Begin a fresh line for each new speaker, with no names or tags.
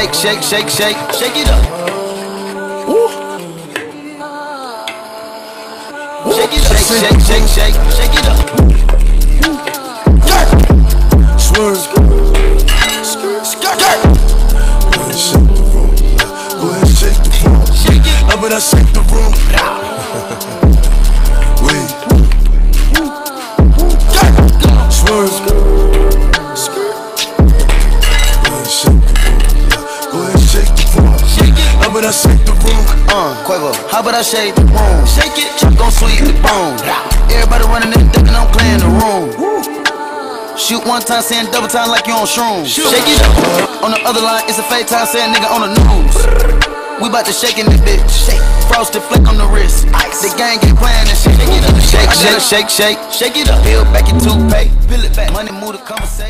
shake, shake, shake, shake, shake it up. Woo. Shake it, shake, shake, shake, shake, shake it up.
Swerve.
Skirt, skirt.
Go ahead, shake the room. Go ahead, shake the room.
Shake it.
How about I shake the room? How about I shake the room?
Uh, Quavo, how about I shake the room? Shake it, chop gon' sweep the bone. Everybody running and thinking I'm playing the room. Shoot one time, saying double time like you on shrooms. Shake it up. On the other line, it's a fake time, saying nigga on the news. We bout to shake in this bitch. Shake. Frosted flick on the wrist. Ice. The gang get playing and shit. Shake it up, shake, shake, shake, shake, shake it up. Peel back your toothpaste. Peel it back. Money move the conversation.